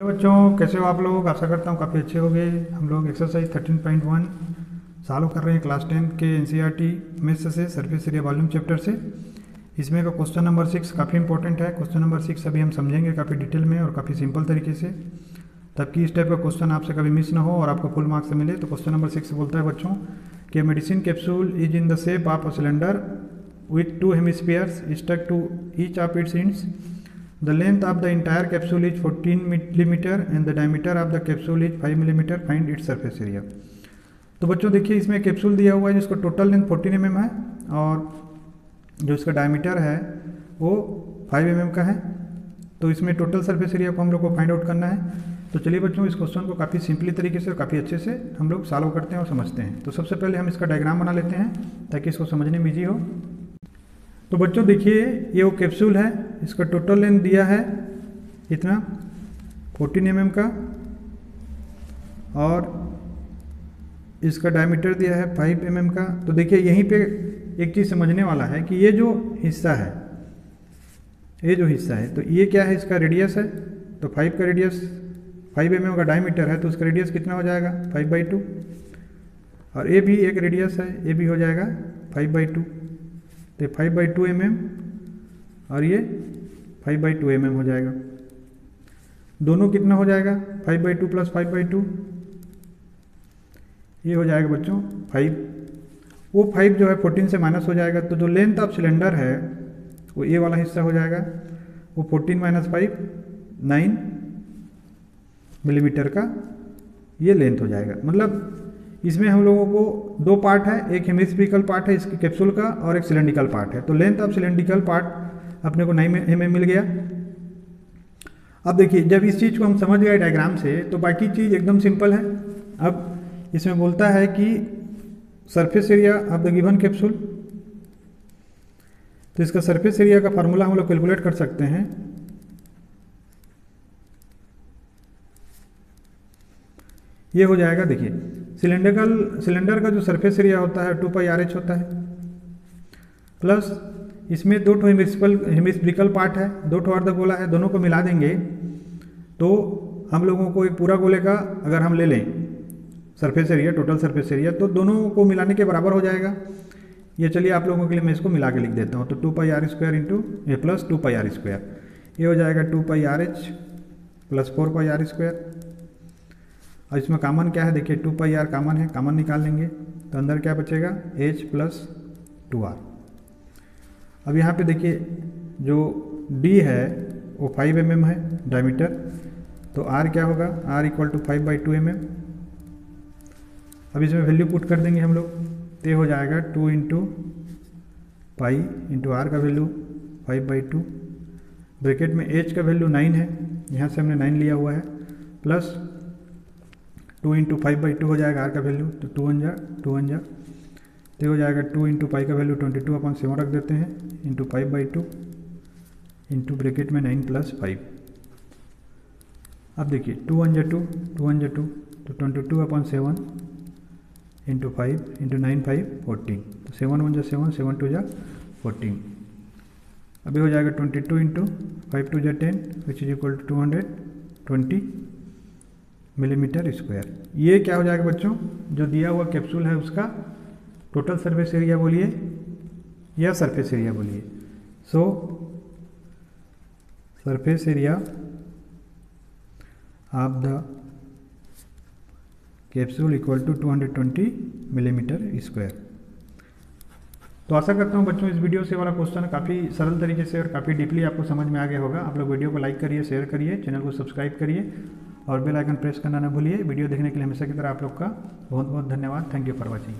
बच्चों, कैसे हो आप लोग? आशा करता हूँ काफ़ी अच्छे हो गए हम लोग एक्सरसाइज 13.1 सॉल्व कर रहे हैं क्लास टेंथ के N C R T maths से सर्फेस एरिया वॉल्यूम चैप्टर से। इसमें का क्वेश्चन नंबर सिक्स काफ़ी इंपॉर्टेंट है। क्वेश्चन नंबर सिक्स अभी हम समझेंगे काफ़ी डिटेल में और काफ़ी सिंपल तरीके से। ताकि इस टाइप का क्वेश्चन आपसे कभी मिस ना हो और आपको फुल मार्क्स मिले तो क्वेश्चन नंबर सिक्स बोलता है बच्चों कि medicine capsule is in the shape of cylinder with two hemispheres stuck to each of its ends. The length of the entire capsule is 14 millimeter and the diameter of the capsule is 5 millimeter. Find its surface area. तो बच्चों देखिए, इसमें capsule दिया हुआ है जिसका total length 14 M mm है और जो इसका डायमीटर है वो 5 एम mm का है तो इसमें टोटल सरफेस एरिया को हम लोग को फाइंड आउट करना है तो चलिए बच्चों, इस क्वेश्चन को काफ़ी सिंपली तरीके से और काफ़ी अच्छे से हम लोग सॉल्व करते हैं और समझते हैं तो सबसे पहले हम इसका डायग्राम बना लेते हैं ताकि इसको समझने में ईजी हो तो बच्चों देखिए, ये वो कैप्सूल है इसका टोटल लेंथ दिया है, इतना 14 एम mm का, और इसका डायमीटर दिया है 5 एम mm का। तो देखिए, यहीं पे एक चीज़ समझने वाला है कि ये जो हिस्सा है, ये जो हिस्सा है तो ये क्या है, इसका रेडियस है तो 5 का रेडियस 5 एम mm का डायमीटर है तो उसका रेडियस कितना हो जाएगा 5 बाई टू और ये भी एक रेडियस है, ये भी हो जाएगा 5 बाई टू तो फाइव बाई टू एम और ये five by two m m हो जाएगा। दोनों कितना हो जाएगा? Five by two plus five by two. ये हो जाएगा बच्चों फाइव। वो फाइव जो है फोर्टीन से माइनस हो जाएगा तो जो लेंथ ऑफ़ सिलेंडर है, वो ये वाला हिस्सा हो जाएगा। वो fourteen minus five, nine millimetre का ये लेंथ हो जाएगा। मतलब इसमें हम लोगों को दो पार्ट है, एक हेमिस्पिकल पार्ट है, इसके कैप्सूल का और एक सिलेंडिकल पार्ट है। तो लेंथ ऑफ़ सिलेंडिकल पार्ट अपने को नाइन एम मिल गया। अब देखिए, जब इस चीज़ को हम समझ गए डायग्राम से तो बाकी चीज़ एकदम सिंपल है। अब इसमें बोलता है कि surface area of the given capsule तो इसका सरफेस एरिया का फार्मूला हम लोग कैलकुलेट कर सकते हैं। ये हो जाएगा, देखिए सिलेंडरकल सिलेंडर का जो सरफेस एरिया होता है टू पाई आर एच होता है प्लस इसमें दो ठो हेमिस्पल हेमिस्प्रिकल पार्ट है, दो ठो अर्ध गोला है, दोनों को मिला देंगे। तो हम लोगों को एक पूरा गोले का अगर हम ले लें surface area total surface area तो दोनों को मिलाने के बराबर हो जाएगा। ये चलिए आप लोगों के लिए मैं इसको मिला के लिख देता हूँ। तो two pi r square into a plus two pi r square. ये हो जाएगा two pi r h plus four pi r square. और इसमें कामन क्या है? देखिए, टू पाई आर कामन है कामन निकाल लेंगे। तो अंदर क्या बचेगा? H plus two r. अब यहाँ पे देखिए, जो डी है, वो फाइव एम एम है डायमीटर तो आर क्या होगा? R equal to five by two m m अब इसमें वैल्यू पुट कर देंगे हम लोग. तो हो जाएगा two into pi into r का value five by two bracket में एच का वैल्यू नाइन है. यहाँ से हमने नाइन लिया हुआ है. Plus two into five by two हो जाएगा आर का वैल्यू तो टू वन जा टू वन जा तो हो जाएगा टू इंटू पाई का वैल्यू ट्वेंटी टू अपन सेवन रख देते हैं into five by two into bracket में नाइन प्लस फाइव अब देखिए टू वन जा टू टू वन जा टू तो ट्वेंटी टू अपन seven into five into nine five fourteen तो सेवन वन जा सेवन सेवन टू जा फोर्टीन अभी हो जाएगा twenty two into five two जा ten which is equal to two hundred twenty millimetre square ये क्या हो जाएगा बच्चों? जो दिया हुआ कैप्सूल है उसका टोटल सरफेस एरिया बोलिए या सरफेस एरिया बोलिए। So surface area of the capsule equal to 220 millimetre square तो आशा करता हूँ बच्चों, इस वीडियो से वाला क्वेश्चन काफ़ी सरल तरीके से और काफ़ी डीपली आपको समझ में आ गया होगा। आप लोग वीडियो को लाइक करिए शेयर करिए चैनल को सब्सक्राइब करिए और बेल आइकन प्रेस करना ना भूलिए। वीडियो देखने के लिए हमेशा की तरह आप लोग का बहुत बहुत धन्यवाद। Thank you for watching